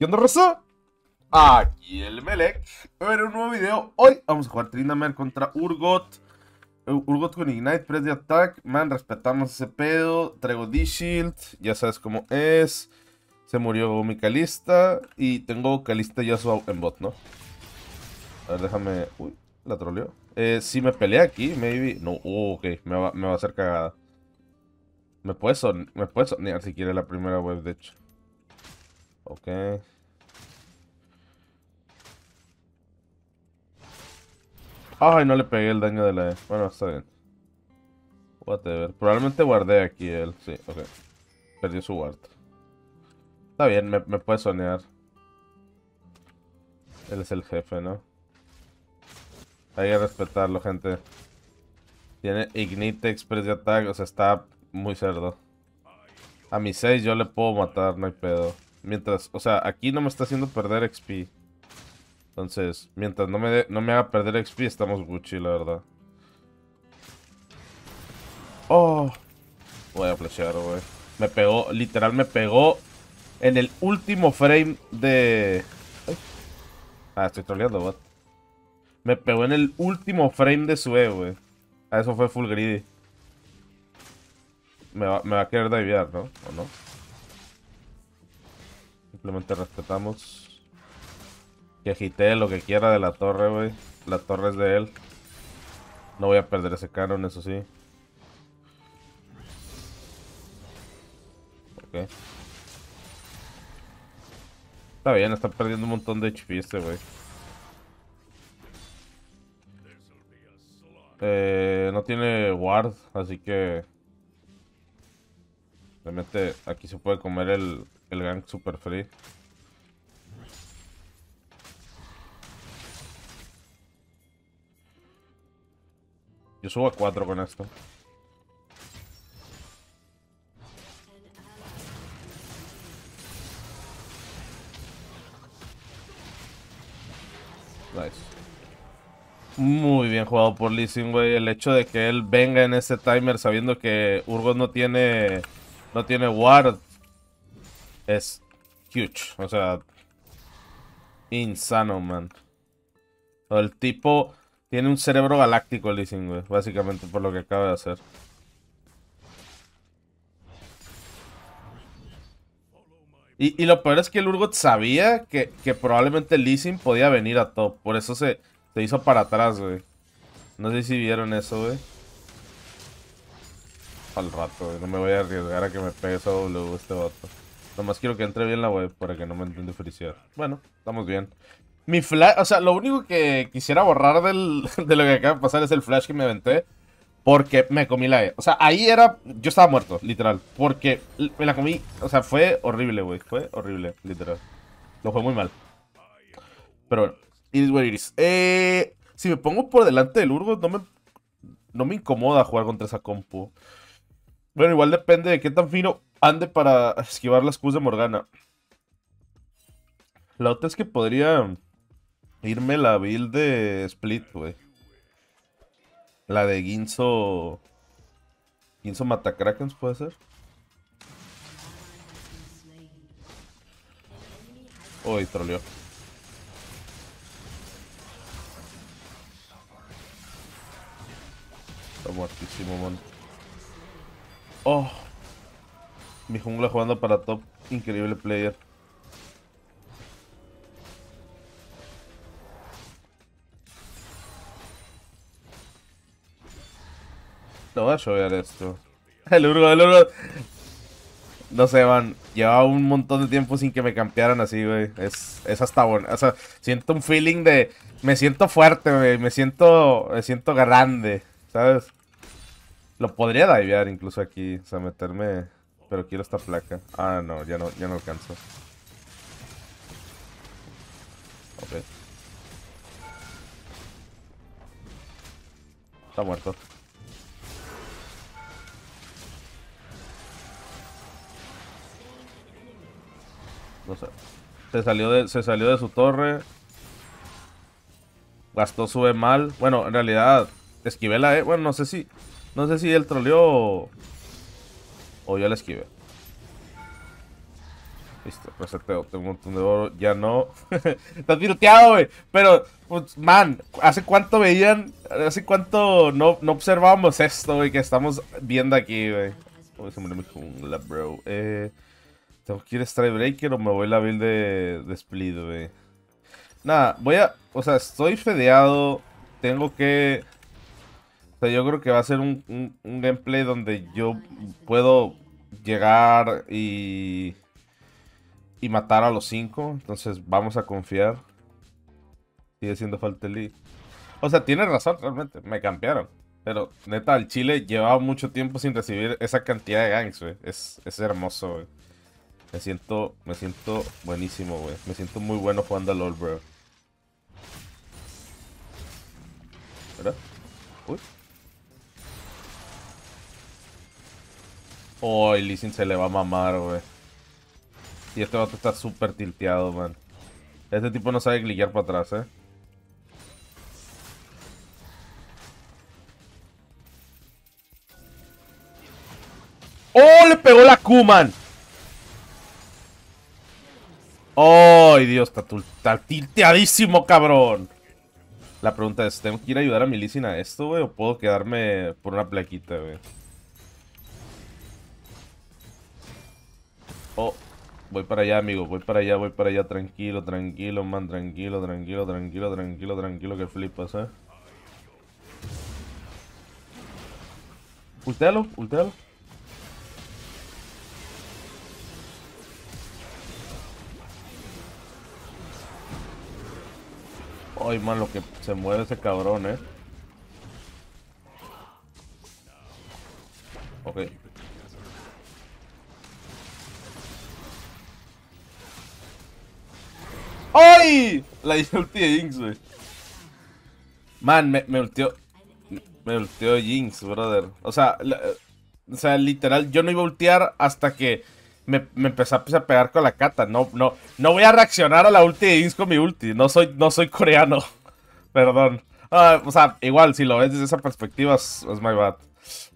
¿Qué onda, Rosa? Aquí el Melec. En un nuevo video. Hoy vamos a jugar Tryndamere contra Urgot. Uh, Urgot con Ignite, Press de Attack. Man, respetamos ese pedo. Traigo D-Shield. Ya sabes cómo es. Se murió mi Calista. Y tengo Calista ya en bot, ¿no? A ver, déjame. Uy, la troleó. Eh, si me pelea aquí, maybe. No, uh, ok, me va, me va a hacer cagada. Me puede, me puede sonear si quiere la primera web, de hecho. Ok. Ay, no le pegué el daño de la E. Bueno, está bien. Whatever. Probablemente guardé aquí él. Sí, ok. Perdió su guard. Está bien, me, puede sonear. Él es el jefe, ¿no? Hay que respetarlo, gente. Tiene Ignite Express de Attack, o sea, está muy cerdo. A mi 6 yo le puedo matar, no hay pedo. Mientras, o sea, aquí no me está haciendo perder XP. Entonces, mientras no me, no me haga perder XP, estamos Gucci, la verdad. Oh. Voy a flashear, güey. Me pegó, literal me pegó en el último frame de... Ah, estoy troleando, bot. Me pegó en el último frame de su E, güey. Ah, eso fue full greedy. Me va, me va a querer divear, ¿no? ¿O no? Simplemente respetamos. Que agite lo que quiera de la torre, güey. La torre es de él. No voy a perder ese canon, eso sí. Ok. Está bien, está perdiendo un montón de HP este, güey. Eh, no tiene ward, así que... Realmente aquí se puede comer el, el gank super free. Yo subo a 4 con esto. Nice. Muy bien jugado por Lee Sin, güey. El hecho de que él venga en ese timer sabiendo que Urgot no tiene no tiene ward es huge. O sea, insano, man. El tipo tiene un cerebro galáctico, Lissing, güey. Básicamente por lo que acaba de hacer. Y, lo peor es que el Urgot sabía que, probablemente Lissing podía venir a top. Por eso se, se hizo para atrás, güey. No sé si vieron eso, güey. Al rato. No me voy a arriesgar a que me pegue esa W este vato. Nomás quiero que entre bien la web para que no me entienda felicidad. Bueno, estamos bien. Mi flash, o sea, lo único que quisiera borrar del, de lo que acaba de pasar es el flash que me aventé. Porque me comí la E. O sea, ahí era. Yo estaba muerto, literal. Porque me la comí. O sea, fue horrible, güey. Fue horrible, literal. Lo fue muy mal. Pero bueno, it what it Eh, si me pongo por delante del Urgo, no me, no me incomoda jugar contra esa compu. Bueno, igual depende de qué tan fino ande para esquivar las Qs de Morgana. La otra es que podría irme la build de Split, güey. La de Ginzo... Ginzo Matacrakens, ¿puede ser? Uy, troleó. Está muertísimo, man. Oh. Mi jungla jugando para top. Increíble player. No voy a llover esto. El Urgo, el Urgo. No sé, man. Llevaba un montón de tiempo sin que me campearan así, güey. Es, es hasta bueno. O sea, siento un feeling de... Me siento fuerte, güey. Me siento... Me siento grande. ¿Sabes? Lo podría divear incluso aquí. O sea, meterme... Pero quiero esta placa. Ah, no, ya no, ya no alcanzo. Ok. Está muerto. No sé. Se salió de, se salió de su torre. Gastó sube mal. Bueno, en realidad, esquivé la E. Bueno, no sé si. No sé si él troleó o yo la esquive. Listo, reseteo. Tengo un montón de oro. Ya no. Está tiroteado, güey. Pero, pues, man, ¿hace cuánto veían? ¿Hace cuánto no, no observábamos esto, güey? Que estamos viendo aquí, güey. Uy, se me mi jungla, bro. Eh, ¿Tengo que ir a Strikebreaker o me voy a la build de, de Split, güey? Nada, voy a... O sea, estoy fedeado. Tengo que... O sea, yo creo que va a ser un, un, un gameplay donde yo puedo llegar y y matar a los cinco. Entonces vamos a confiar. Sigue siendo falta el lead. O sea, tiene razón realmente. Me cambiaron. Pero neta, el Chile llevaba mucho tiempo sin recibir esa cantidad de ganks, güey. Es, es hermoso, güey. Me siento, me siento buenísimo, güey. Me siento muy bueno jugando a LOL, bro. ¿Verdad? Uy. Oh, el se le va a mamar, güey. Y este vato está súper tilteado, man. Este tipo no sabe cliquear para atrás, eh. ¡Oh! Le pegó la Q, man. ¡Ay, Dios! Está, está, tilteadísimo, cabrón. La pregunta es, ¿tengo que ir a ayudar a mi a esto, güey? ¿O puedo quedarme por una plaquita, güey? Oh. Voy para allá, amigo. Voy para allá, voy para allá. Tranquilo, tranquilo, man. Tranquilo, tranquilo, tranquilo, tranquilo, tranquilo. Que flipas, eh. Ultealo, ultealo. Ay, man, lo que se mueve ese cabrón, eh. Ok. ¡Ay! La ulti de Jinx, güey. Man, me, me ultió. Me ultió Jinx, brother. O sea, o sea, literal, yo no iba a ultear hasta que me, me empezó a pegar con la cata. No, no, no voy a reaccionar a la ulti de Jinx con mi ulti. No soy, no soy coreano. Perdón. Ah, o sea, igual, si lo ves desde esa perspectiva, es, my bad.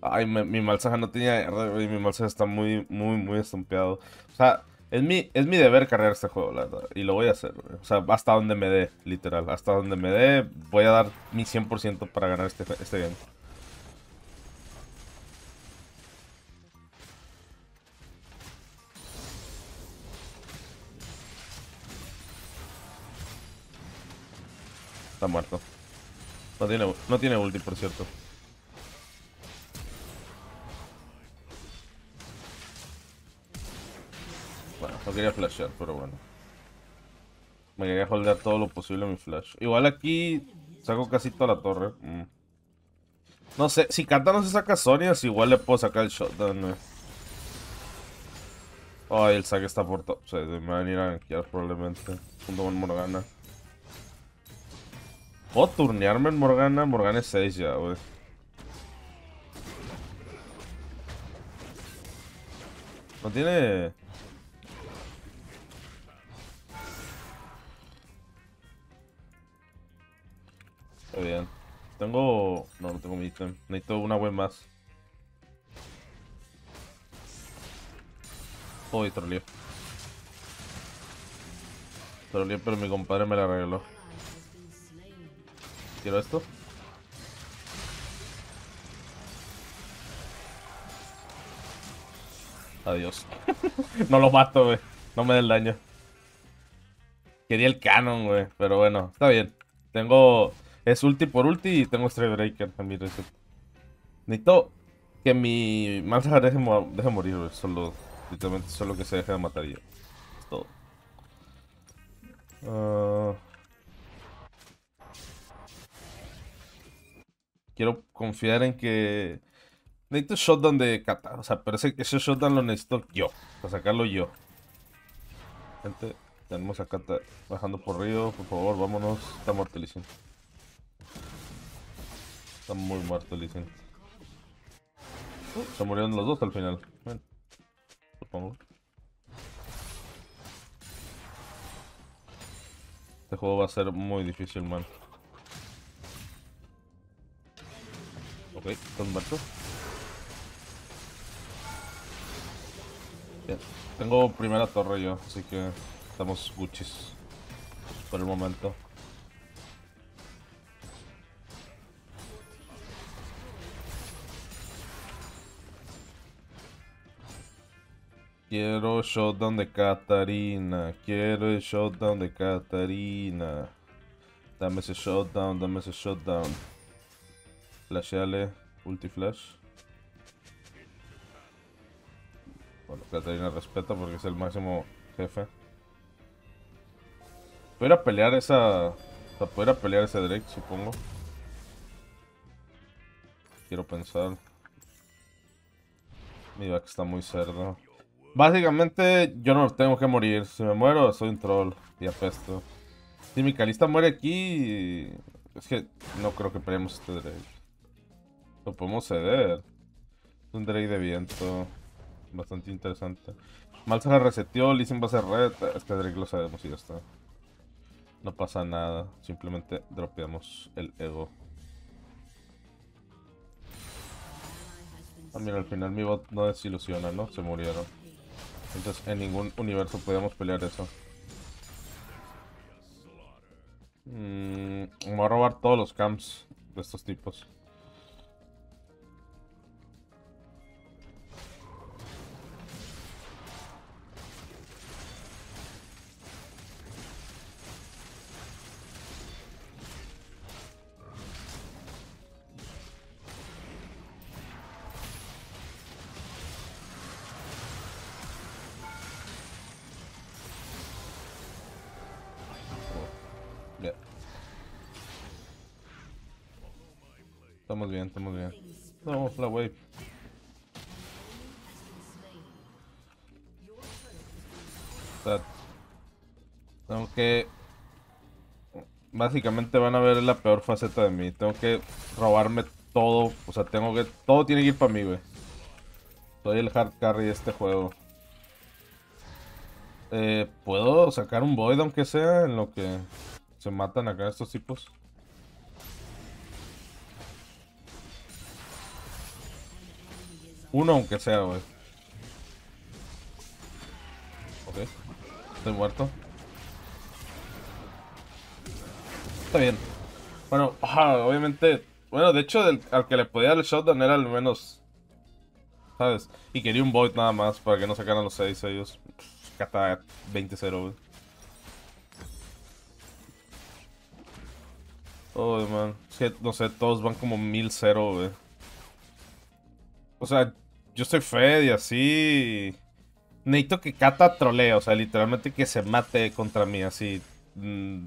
Ay, mi malsaja no tenía mi malsaja está muy, muy, muy estompeado. O sea, es mi, es mi deber cargar este juego, la verdad. Y lo voy a hacer, O sea, hasta donde me dé, literal. Hasta donde me dé, voy a dar mi 100% para ganar este, este game. Está muerto. No tiene, no tiene ulti, por cierto. No quería flashear, pero bueno. Me quería holdear todo lo posible mi flash. Igual aquí saco casi toda la torre. Mm. No sé, si Kata no se saca Sonia, igual le puedo sacar el shotdown, Ay, el saque está por todo. O sea, me va a venir a gankear probablemente. Junto con Morgana. ¿Puedo turnearme en Morgana? Morgana es 6 ya, güey. No tiene... Está bien. Tengo... No, no tengo mi item. Necesito una web más. Uy, troleé. Troleé, pero mi compadre me la regaló. ¿Quiero esto? Adiós. no lo mato, güey. No me dé el daño. Quería el canon, güey. Pero bueno, está bien. Tengo es ulti por ulti y tengo Breaker en mi reset. Necesito que mi Malzahar deje, deje morir, solo, literalmente solo que se deje de matar ya. Es todo. Ah. quiero confiar en que... Necesito shotdown de Kata, o sea, pero ese, ese shotdown lo necesito yo, para sacarlo yo. Gente, tenemos a Kata bajando por río, por favor, vámonos. Está muerto Está muy muerto, dicen. Uh, se murieron los dos al final. Bueno, supongo. Este juego va a ser muy difícil, man. Ok, están muertos. Bien. Tengo primera torre yo, así que estamos Gucci's por el momento. Quiero showdown de Katarina. Quiero el showdown de Katarina. Dame ese showdown, dame ese showdown. Flasheale, ulti flash. Bueno, Katarina respeta porque es el máximo jefe. Voy a pelear esa... O sea, a pelear ese Drake, supongo. Quiero pensar. Mi back está muy cerdo. Básicamente, yo no tengo que morir. Si me muero, soy un troll y apesto. Si mi calista muere aquí... Es que no creo que peleemos este Drake. Lo podemos ceder. Es un Drake de viento. Bastante interesante. Mal se reseteó, Lee va a ser red. Este Drake lo sabemos y ya está. No pasa nada. Simplemente dropeamos el ego. Ah, mira, al final mi bot no desilusiona, ¿no? Se murieron. Entonces en ningún universo podemos pelear eso. Mm, me voy a robar todos los camps de estos tipos. Estamos bien, estamos bien. No, la wave. tengo que... Básicamente van a ver la peor faceta de mí. Tengo que robarme todo. O sea, tengo que... Todo tiene que ir para mí, güey. Soy el hard carry de este juego. Eh, ¿Puedo sacar un void aunque sea en lo que se matan acá estos tipos? Uno aunque sea, güey. Ok. Estoy muerto. Está bien. Bueno, obviamente... Bueno, de hecho, al que le podía dar el shotdown era al menos... ¿Sabes? Y quería un void nada más para que no sacaran los 6 ellos. Cata 20-0, güey. Oh, man. Es que, no sé, todos van como 1000-0, güey. O sea, yo estoy Fed y así. Necesito que Kata trolee, o sea, literalmente que se mate contra mí, así. Mm,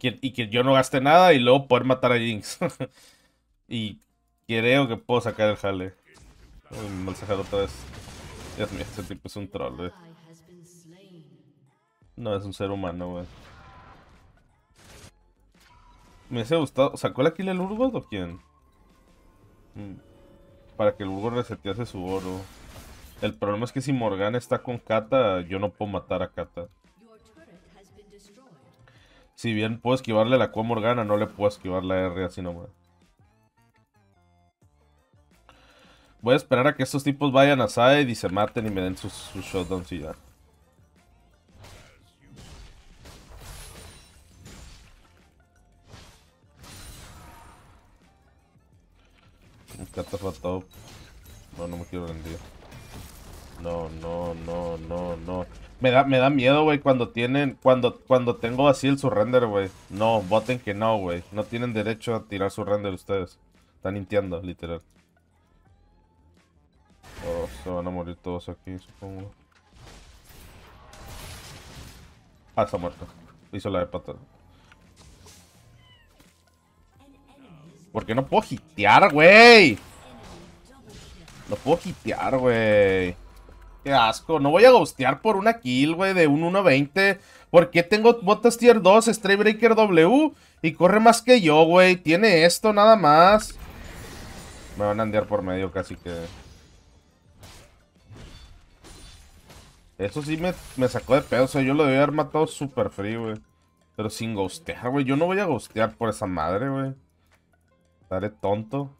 y que yo no gaste nada y luego poder matar a Jinx. y creo que puedo sacar el jale. Uy, mal sacado otra vez. Dios mío, este tipo es un troll, wey. No, es un ser humano, güey. Me hubiese gustado. ¿Sacó la kill el Urgot o quién? Mm para que el Urgo resetease su oro. El problema es que si Morgana está con Kata, yo no puedo matar a Kata. Si bien puedo esquivarle la Q Morgana, no le puedo esquivar la R así nomás. Voy a esperar a que estos tipos vayan a side y se maten y me den sus, sus shutdowns y ya. Top. No, no me quiero rendir. No, no, no, no, no. Me da, me da miedo, güey, cuando tienen, cuando, cuando tengo así el surrender, güey. No, voten que no, güey. No tienen derecho a tirar surrender ustedes. Están mintiendo, literal. Oh, se van a morir todos aquí, supongo. Ah, está muerto. Hizo la de pata. Porque no puedo hitear, güey. No puedo hitear, güey. Qué asco. No voy a ghostear por una kill, güey, de un 1.20. ¿Por qué tengo botas tier 2, Straybreaker W? Y corre más que yo, güey. Tiene esto nada más. Me van a andear por medio casi que... Eso sí me, me sacó de pedo. O sea, yo lo debía haber matado super free, güey. Pero sin ghostear, güey. Yo no voy a ghostear por esa madre, güey. Estaré tonto.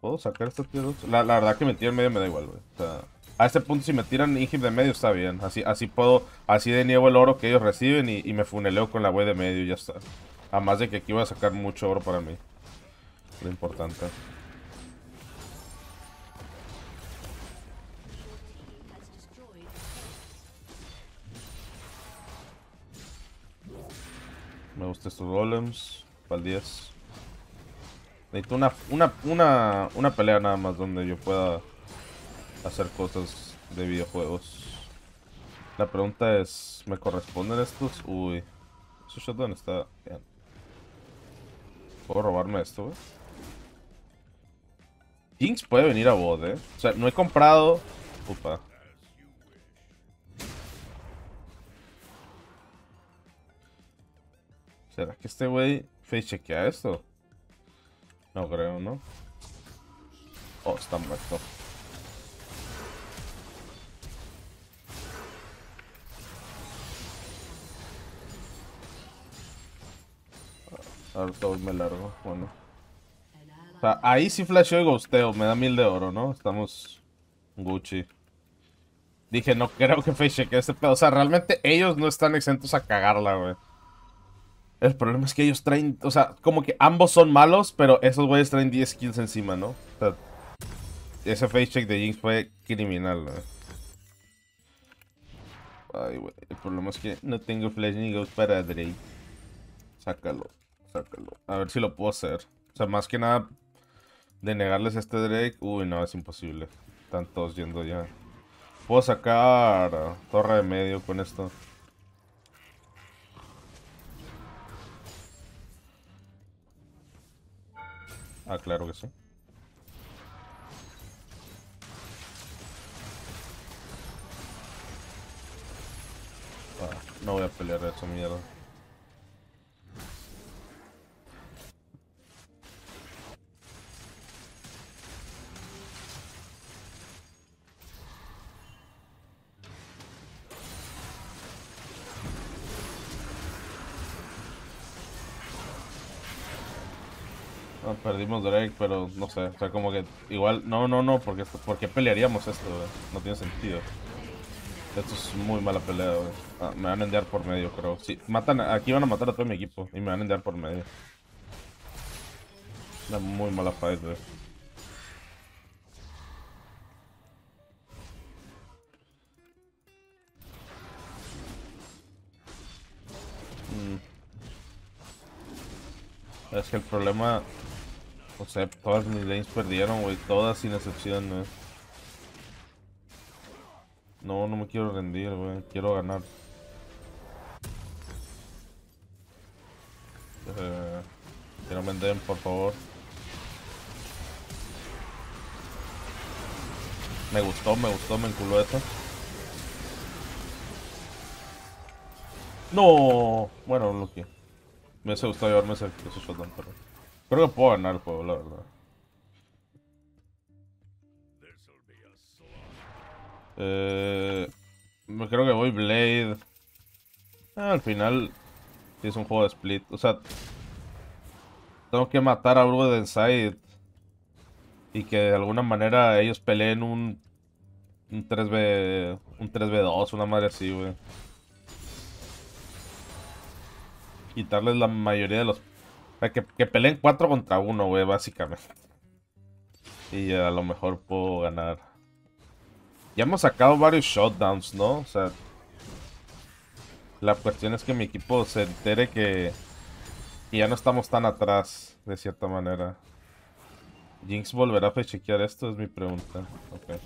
¿Puedo sacar estos tiros? La, la verdad que metí en medio me da igual, güey. A este punto si me tiran Ingip de medio está bien. Así, así puedo, así de niego el oro que ellos reciben y, y me funeleo con la wey de medio y ya está. Además de que aquí voy a sacar mucho oro para mí. Lo importante. Me gustan estos golems. Para el 10. Necesito una, una, una, una pelea nada más donde yo pueda hacer cosas de videojuegos. La pregunta es, ¿me corresponden estos? Uy, su shotgun está. ¿Puedo robarme esto, güey? Jinx puede venir a bot, eh. O sea, no he comprado... Upa. ¿Será que este güey face chequea esto? No creo, ¿no? Oh, está muerto. Ahora todo me largo, bueno. O sea, ahí sí flasheo y ghosteo, me da mil de oro, ¿no? Estamos Gucci. Dije, no creo que face chequee este pedo. O sea, realmente ellos no están exentos a cagarla, güey. El problema es que ellos traen, o sea, como que ambos son malos, pero esos güeyes traen 10 kills encima, ¿no? O sea, ese face check de Jinx fue criminal, ¿no? Ay, güey, el problema es que no tengo flash ni ghost para Drake. Sácalo, sácalo. A ver si lo puedo hacer. O sea, más que nada de negarles a este Drake. Uy, no, es imposible. Están todos yendo ya. Puedo sacar torre de medio con esto. Ah, claro que sí. Ah, no voy a pelear esa mierda. Perdimos Drake, pero no sé, o sea, como que igual, no, no, no, porque, porque pelearíamos esto, No tiene sentido. Esto es muy mala pelea, ah, me van a enviar por medio, creo. Sí, matan, aquí van a matar a todo mi equipo y me van a enviar por medio. Una muy mala fight. Mm. Es que el problema o sea, todas mis lanes perdieron, güey. Todas sin excepción, güey. No, no me quiero rendir, güey. Quiero ganar. Eh, quiero vender, por favor. Me gustó, me gustó, me enculó esto. No, bueno, lo que. Me hubiese gustado llevarme ese, ese pero. Creo que puedo ganar el juego, la verdad. Eh, creo que voy Blade. Ah, al final es un juego de split. O sea, tengo que matar a Bruce de Inside. Y que de alguna manera ellos peleen un, un 3v, un 3v2, una madre así, güey. Quitarles la mayoría de los sea, que, peleen 4 contra 1, güey, básicamente. Y a lo mejor puedo ganar. Ya hemos sacado varios shutdowns, ¿no? O sea... La cuestión es que mi equipo se entere que... Y ya no estamos tan atrás, de cierta manera. ¿Jinx volverá a chequear esto? Es mi pregunta. Ok.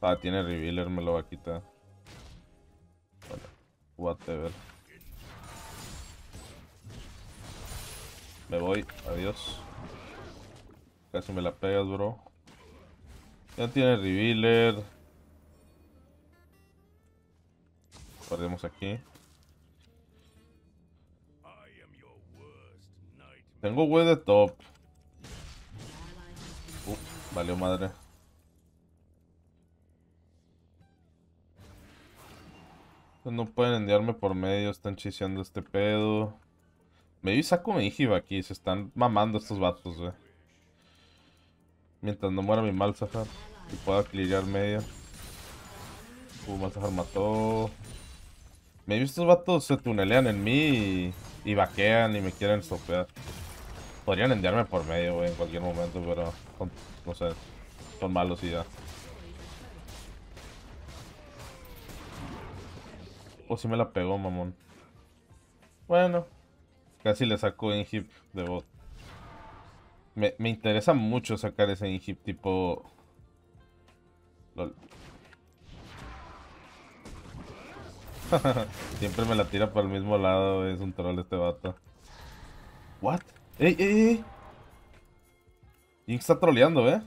Ah, tiene revealer, me lo va a quitar. Bueno, whatever. Me voy, adiós. Casi me la pegas, bro. Ya tiene revealer. Perdemos aquí. Tengo wey de top. Uh, valió madre. No pueden enviarme por medio, están chiseando este pedo. Vi saco mi aquí, se están mamando estos vatos, güey. Mientras no muera mi Malzahar. Y pueda clearear media. Uh, Malzahar mató. Visto estos vatos se tunelean en mí y, y vaquean y me quieren stopear. Podrían enviarme por medio, en cualquier momento, pero no sé, son malos y ya. O si me la pegó, mamón. Bueno, casi le saco Inhib de bot. Me, me interesa mucho sacar ese Inhib tipo... LOL. Siempre me la tira por el mismo lado, es un troll este vato. What? ¡Ey, ey, ey! Jinx está troleando, ¿eh?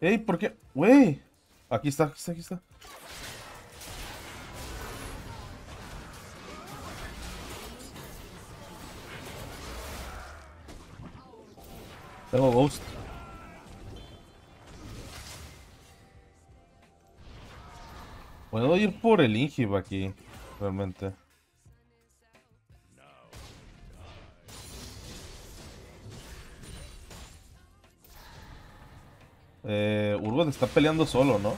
¡Ey! ¿Por qué? ¡Wey! Aquí está, aquí está, aquí está. Tengo Ghost. Puedo ir por el Ingib aquí, realmente. Eh, Urgot está peleando solo, ¿no?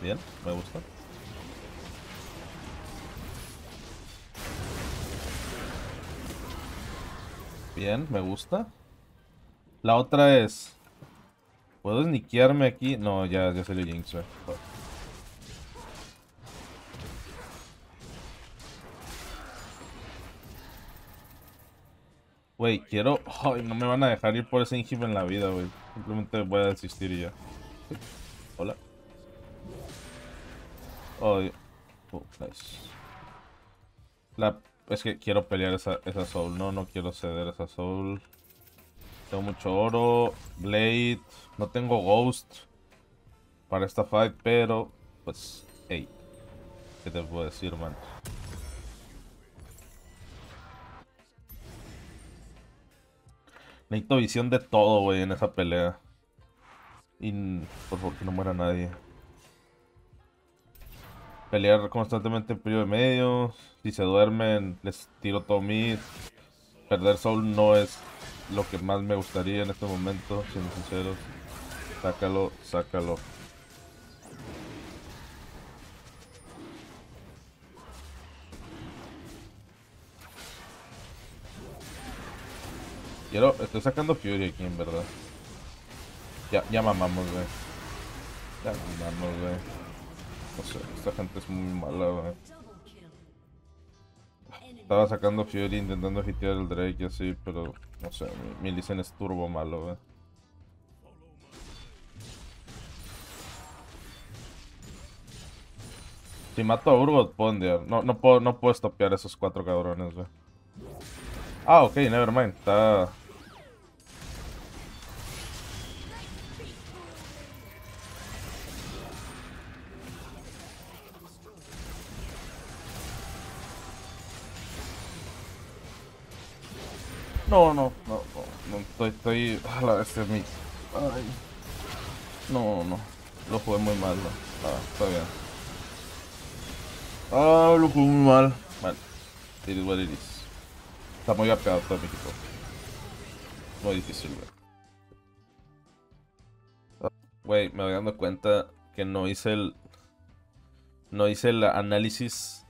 Bien, me gusta. Bien, me gusta. La otra es... ¿Puedo sniquearme aquí? No, ya, ya salió Jinx, Wey, quiero... Ay, no me van a dejar ir por ese inhib en la vida, güey. Simplemente voy a desistir y ya. Hola. Oh, nice. La... Es que quiero pelear esa, esa soul. No, no quiero ceder esa soul. Tengo mucho oro. Blade. No tengo ghost. Para esta fight, pero... Pues... Hey. ¿Qué te puedo decir, man? Necesito visión de todo, güey, en esa pelea. Y por favor que no muera nadie. Pelear constantemente en periodo de medio. Si se duermen, les tiro todo mid. Perder soul no es lo que más me gustaría en este momento, siendo sinceros. Sácalo, sácalo. Quiero, estoy sacando Fury aquí en verdad. Ya, ya mamamos, güey. Ya mamamos, güey. No sé, esta gente es muy mala, güey. Estaba sacando Fury intentando hitear el Drake y así, pero no sé, mi, mi es turbo malo, güey. Si mato a Urgot, puedo. No, no puedo, no puedo esos cuatro cabrones, güey. Ah, ok, nevermind. Está, No, no, no, no, estoy, estoy, la este es mi, ay, no, no, lo jugué muy mal, no. ah, está bien. Ah, lo jugué muy mal, mal, it is what it is. Está muy apegado todo mi equipo, muy difícil, güey. Güey, me voy dando cuenta que no hice el, no hice el análisis,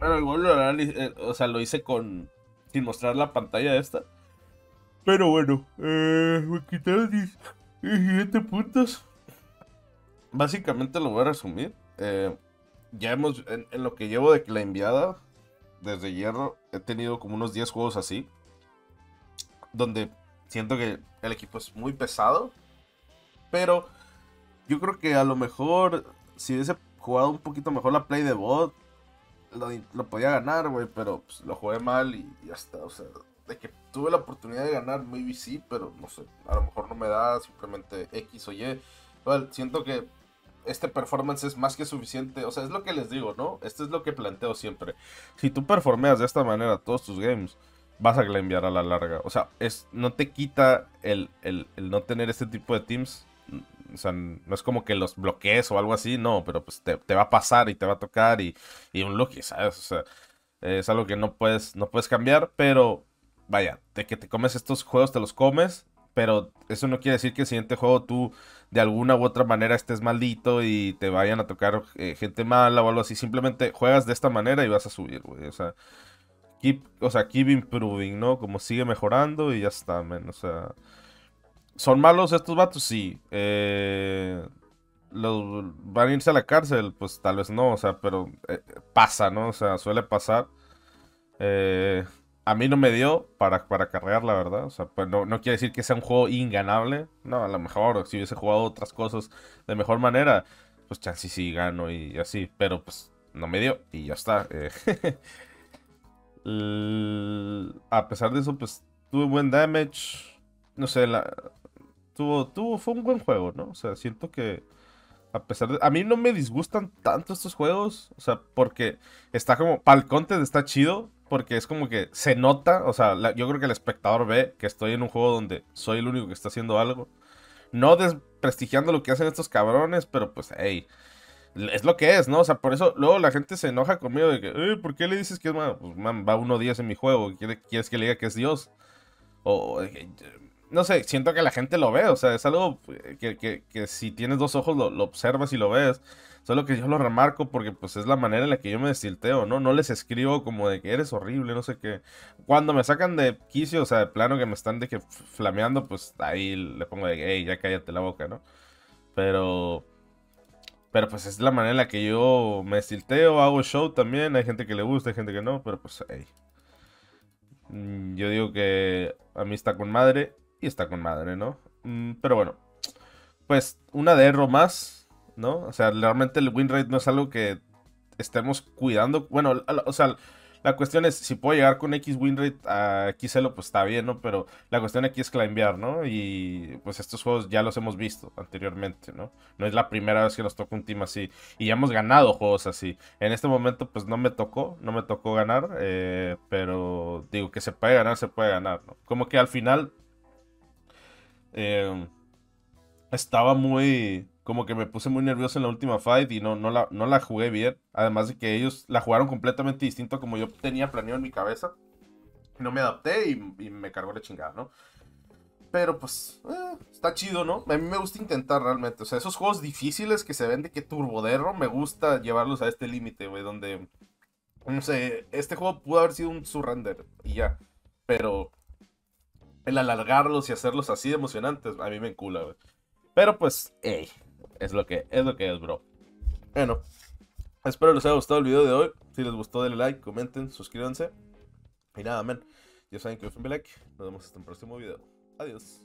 bueno, igual el análisis, eh, o sea, lo hice con, sin mostrar la pantalla esta. Pero bueno, eh, me quitaron 17 puntos. Básicamente lo voy a resumir. Eh, ya hemos, en, lo que llevo de la enviada, desde hierro, he tenido como unos 10 juegos así. Donde siento que el equipo es muy pesado. Pero yo creo que a lo mejor, si hubiese jugado un poquito mejor la play de bot, lo, podía ganar, güey. Pero pues, lo jugué mal y ya está. O sea, de que tuve la oportunidad de ganar, maybe sí, pero no sé, a lo mejor no me da simplemente X o Y. siento que este performance es más que suficiente, o sea, es lo que les digo, ¿no? Esto es lo que planteo siempre. Si tú performeas de esta manera todos tus games, vas a enviar a la larga. O sea, es, no te quita el, el, no tener este tipo de teams. O sea, no es como que los bloquees o algo así, no, pero pues te, va a pasar y te va a tocar y, y un lucky, ¿sabes? O sea, es algo que no puedes, no puedes cambiar, pero vaya, de que te comes estos juegos, te los comes, pero eso no quiere decir que el siguiente juego tú de alguna u otra manera estés maldito y te vayan a tocar eh, gente mala o algo así. Simplemente juegas de esta manera y vas a subir, güey. O sea, keep, o sea, keep improving, ¿no? Como sigue mejorando y ya está, men. O sea, ¿son malos estos vatos? Sí. Eh, los, ¿Van a irse a la cárcel? Pues tal vez no, o sea, pero eh, pasa, ¿no? O sea, suele pasar. Eh, a mí no me dio para, para carrear, la verdad. O sea, pues no, no, quiere decir que sea un juego inganable. No, a lo mejor si hubiese jugado otras cosas de mejor manera, pues chance sí gano y así. Pero pues no me dio y ya está. Eh, a pesar de eso, pues tuve buen damage. No sé, la, tuvo, tuvo, fue un buen juego, ¿no? O sea, siento que a pesar de... A mí no me disgustan tanto estos juegos. O sea, porque está como... Para el content está chido. Porque es como que se nota. O sea, yo creo que el espectador ve que estoy en un juego donde soy el único que está haciendo algo. No desprestigiando lo que hacen estos cabrones. Pero pues, hey. Es lo que es, ¿no? O sea, por eso luego la gente se enoja conmigo de que, eh, ¿por qué le dices que es malo? Pues, man, va uno días en mi juego. ¿Quieres que le diga que es Dios? O, no sé, siento que la gente lo ve, o sea, es algo que, si tienes dos ojos lo, observas y lo ves. Solo que yo lo remarco porque pues es la manera en la que yo me destilteo, ¿no? No les escribo como de que eres horrible, no sé qué. Cuando me sacan de quicio, o sea, de plano que me están de que flameando, pues ahí le pongo de que, hey, ya cállate la boca, ¿no? Pero... Pero pues es la manera en la que yo me destilteo, hago show también. Hay gente que le gusta, hay gente que no, pero pues, hey. Mm, yo digo que a mí está con madre está con madre, ¿no? Mm, pero bueno, pues una de error más, ¿no? O sea, realmente el win rate no es algo que estemos cuidando. Bueno, o sea, la cuestión es, si puedo llegar con X win rate a XL, pues está bien, ¿no? Pero la cuestión aquí es climbear, ¿no? Y pues estos juegos ya los hemos visto anteriormente, ¿no? No es la primera vez que nos toca un team así. Y ya hemos ganado juegos así. En este momento, pues no me tocó, no me tocó ganar. Eh, pero digo que se puede ganar, se puede ganar, ¿no? Como que al final eh, estaba muy. Como que me puse muy nervioso en la última fight y no, no, la, no la jugué bien. Además de que ellos la jugaron completamente distinto a como yo tenía planeado en mi cabeza. No me adapté y, me cargó la chingada, ¿no? Pero pues, eh, está chido, ¿no? A mí me gusta intentar realmente. O sea, esos juegos difíciles que se ven de que turboderro, me gusta llevarlos a este límite, güey, donde. No sé, este juego pudo haber sido un surrender y ya. Pero el alargarlos y hacerlos así emocionantes, a mí me encula, güey. Pero pues, hey, es lo que es, lo que es, bro. Bueno, espero les haya gustado el video de hoy. Si les gustó, denle like, comenten, suscríbanse. Y nada, men. Ya saben que yo soy Black. Nos vemos hasta el próximo video. Adiós.